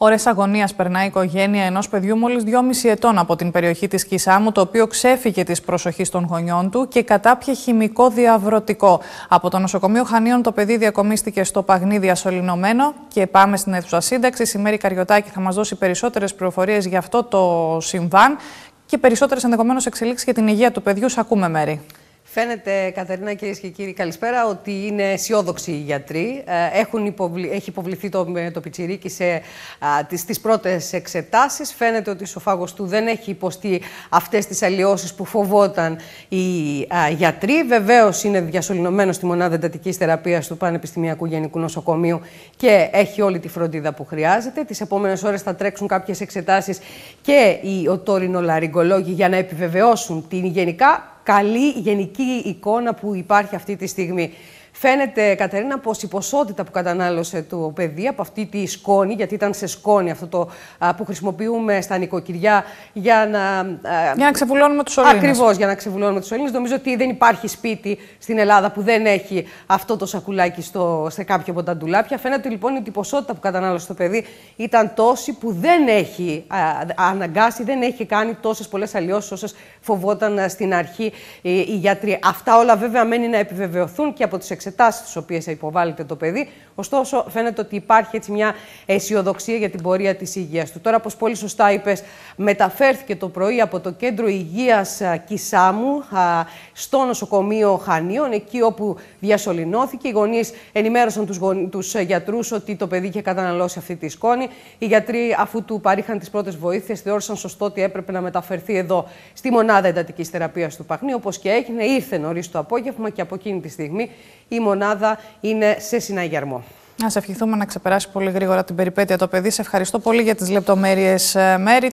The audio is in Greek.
Ωρε αγωνίας περνάει η οικογένεια ενός παιδιού μόλις 2,5 ετών από την περιοχή της Κισάμου, το οποίο ξέφυγε της προσοχής των γονιών του και κατάπιε χημικό διαβρωτικό. Από το νοσοκομείο Χανίων το παιδί διακομίστηκε στο Παγνί διασωληνωμένο. Και πάμε στην αίθουσα σύνταξη. Η Μέρη Καριωτάκη θα μας δώσει περισσότερες πληροφορίες για αυτό το συμβάν και περισσότερες ενδεχομένως εξελίξεις για την υγεία του παιδιού. Σ' ακούμε, Μέρη. Φαίνεται, Κατερίνα, κυρίες και κύριοι, καλησπέρα, ότι είναι αισιόδοξοι οι γιατροί. Ε, έχουν υποβλη... Έχει υποβληθεί το, το πιτσιρίκι σε α, τις, τις πρώτες εξετάσεις. Φαίνεται ότι ο σοφάγος του δεν έχει υποστεί αυτές τις αλλοιώσεις που φοβόταν οι α, γιατροί. Βεβαίως είναι διασωληνωμένος στη μονάδα εντατικής θεραπείας του Πανεπιστημιακού Γενικού Νοσοκομείου και έχει όλη τη φροντίδα που χρειάζεται. Τις επόμενες ώρες θα τρέξουν κάποιες εξετάσεις και οι οτόρινολαριγκολόγοι για να επιβεβαιώσουν την γενικά καλή γενική εικόνα που υπάρχει αυτή τη στιγμή. Φαίνεται, Κατερίνα, πως η ποσότητα που κατανάλωσε το παιδί από αυτή τη σκόνη, γιατί ήταν σε σκόνη αυτό το που χρησιμοποιούμε στα νοικοκυριά για να. Για να ξεβουλώνουμε τους Έλληνες. Ακριβώς, για να ξεβουλώνουμε τους Έλληνες. Νομίζω ότι δεν υπάρχει σπίτι στην Ελλάδα που δεν έχει αυτό το σακουλάκι στο, σε κάποιο από τα ντουλάπια. Φαίνεται λοιπόν ότι η ποσότητα που κατανάλωσε το παιδί ήταν τόση που δεν έχει α, αναγκάσει, δεν έχει κάνει τόσες πολλές αλλοιώσεις όσες φοβόταν στην αρχή οι, οι γιατροί. Αυτά όλα βέβαια μένει να επιβεβαιωθούν και από τις εξετάσει εξετάσεις τις οποίες υποβάλλεται το παιδί. Ωστόσο, φαίνεται ότι υπάρχει έτσι μια αισιοδοξία για την πορεία της υγείας του. Τώρα, όπως πολύ σωστά είπες, μεταφέρθηκε το πρωί από το κέντρο υγείας Κισάμου στο νοσοκομείο Χανίων, εκεί όπου διασωληνώθηκε. Οι γονείς ενημέρωσαν τους τους γιατρούς ότι το παιδί είχε καταναλώσει αυτή τη σκόνη. Οι γιατροί, αφού του παρήχαν τις πρώτες βοήθειες, θεώρησαν σωστό ότι έπρεπε να μεταφερθεί εδώ στη μονάδα εντατικής θεραπείας του Παχνί. Όπως και έγινε, ήρθε νωρίς το απόγευμα και από εκείνη τη στιγμή η μονάδα είναι σε συναγερμό. Να σε ευχηθούμε να ξεπεράσει πολύ γρήγορα την περιπέτεια το παιδί. Σε ευχαριστώ πολύ για τις λεπτομέρειες, Μέρη.